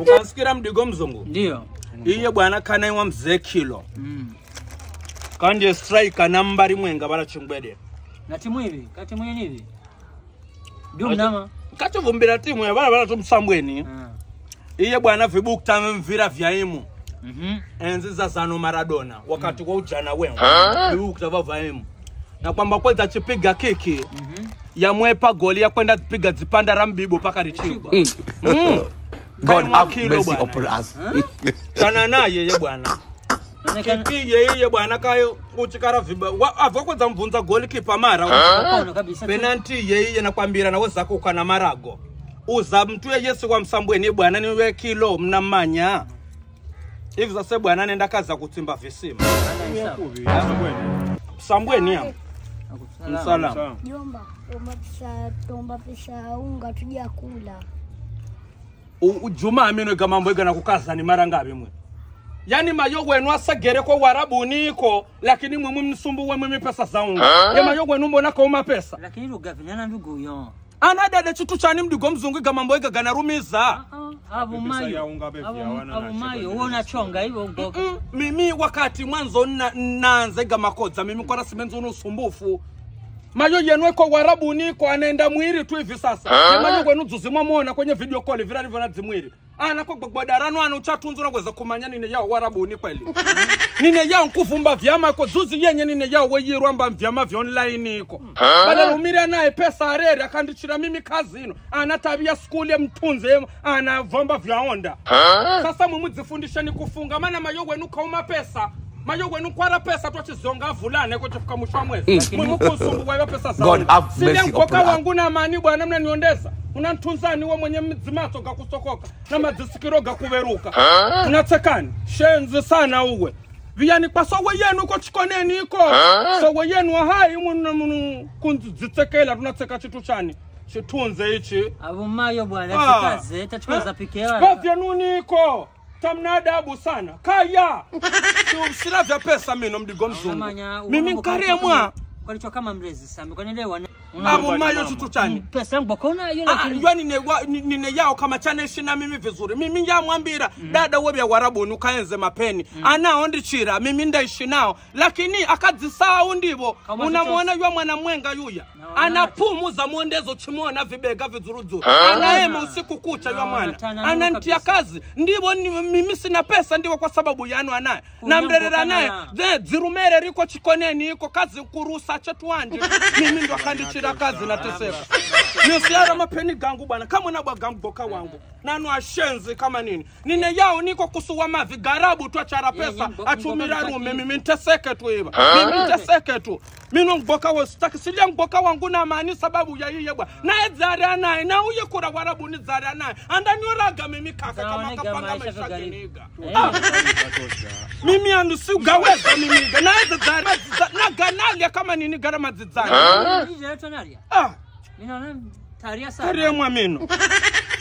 ukasikira mdiko mzungu ndiyo iye bwana kanaiwa mzekilo mm. kanje straika namba rimwe ngavara chingwede natimwivi katimwenivi ndiomnama katibvumbira timwe vana vanatomusambweni ah. iye bwana vibuktame mvira vyaimu mhm. enzi zazano maradona wakati kwaujana mm. wemu vibukta vavaimu nakwamba kwedza chipiga kiki mhm yamwe pagoli yakwenda dzipiga dzipanda rambibo pakarichiba mm. mm. kana nayeye bwana kiki yeyeye bwana kayo kuchikara vimba abva kwedza mubvunza goli kipa mara penanti yeyeye nakwambira nawe zako kana marago uza mntu yeyesi kwamusambweni bwana niwekilo mna manya ivzasebwana nendakaza kutsimba visima musambweni yangu Msala. Jomba, tuomba pesa ya unga tuja kula. Juma amino ga mambo ni mara ngapi mwe? Yaani mayo wenu asagere kwa warabu niko lakini mwe msumbuwe mwe pesa za unga. Ya mayo wenu mbona uma pesa? Lakini ruga vinyana ndugu yo. Ana dada chitu chani mdugo mzungu ga mambo iga ganarumiza. Ah, ah, Abu mayo. Abu mayo uona chonga hivyo ngoka. Mimi wakati mwanzo nanze iga makodza mimi kwa rasimenzo usumbufu mayo yenwe kwa warabu ni kwa anaenda mwiri tu hivi sasa ni mayo kwenu dzuzimwa mwona kwenye video call vila virali na zimwiri ana ah, kwa kwa gbagbadarano ana uchatu nzuna kweza kumanya nine yao warabu ni kweli nine yao nkuvumba vyama kwa zuzi yenye nine yao weyiru amba vyama vya online iko bada badala anaye naye pesa arere akandichira mimi kazi ino ana ah, tabia school ya mtunze ana ah, vamba vya onda sasa mumu zifundisha ni kufunga mana mayo kwenu kauma pesa manje wena ukwara pesa tothi zonga avulane kothi fuka musha mwezi mukusungu kwayo pesa zawo god have mercy sile ngoka wangu na mani bwana mna niondeza una nthunzani wo mwenye mdzimatso ga kusokoka na madzisikiro ga kuveruka una tsekani shenzi sana uwe viyani kwa sowe yenu ko tshikoneni iko sowe yenu hayi munhu na munhu kundzitsekela runa tseka chitu chani chithunze ichi avumayo bwana ah. tikazeta tikozapikeva vyenuni iko ah. mna adabu sana kaya sila vya pesa mimi ndo mdigo mzungu mimi nkarie mwa kwalichwa kama mrezi sami Abu mayo chuchuchani pesa mbokona mm, yo ah, lakini yo ninegwa yao kama chaneshi shina mimi vizuri mimi njamwambira mm. dada wewe warabuni ukaenze mapeni mm. anao chira. mimi nda nao lakini akadzisawu ndivo unamwona yo mwana mwenga yuya no, anapumu za mwondezo chimona vibega vizuruzuru ah. anaema usiku kucha no, yo mwana anantia kazi ndivo mimi sina pesa ndivo kwa sababu yanu anaye namderera naye Zirumere riko chikoneni iko kazi kurusa chetwandi mimi ndo akandi shida kazi nateseka nisiyara amapheni gangu ubana khamona bagangu boka wangu nani washenzi khamanini nine yawo niko kusuwa mavi garabu utwa charapesa achumirarume miminteseketu iva miminteseketu mino ngboka wositaki silya ngboka wangu namani sababu yayiyebwa naye dzari anaye nauye kura warabu ni dzari anaye andanyoraga mimikaka kamakapanga maishakiniga mimi andisuga weza mimiga naye dzari madzidzari naganalya kamanini gara madzidzari Mina ona tariya sana. Tariya mwameno.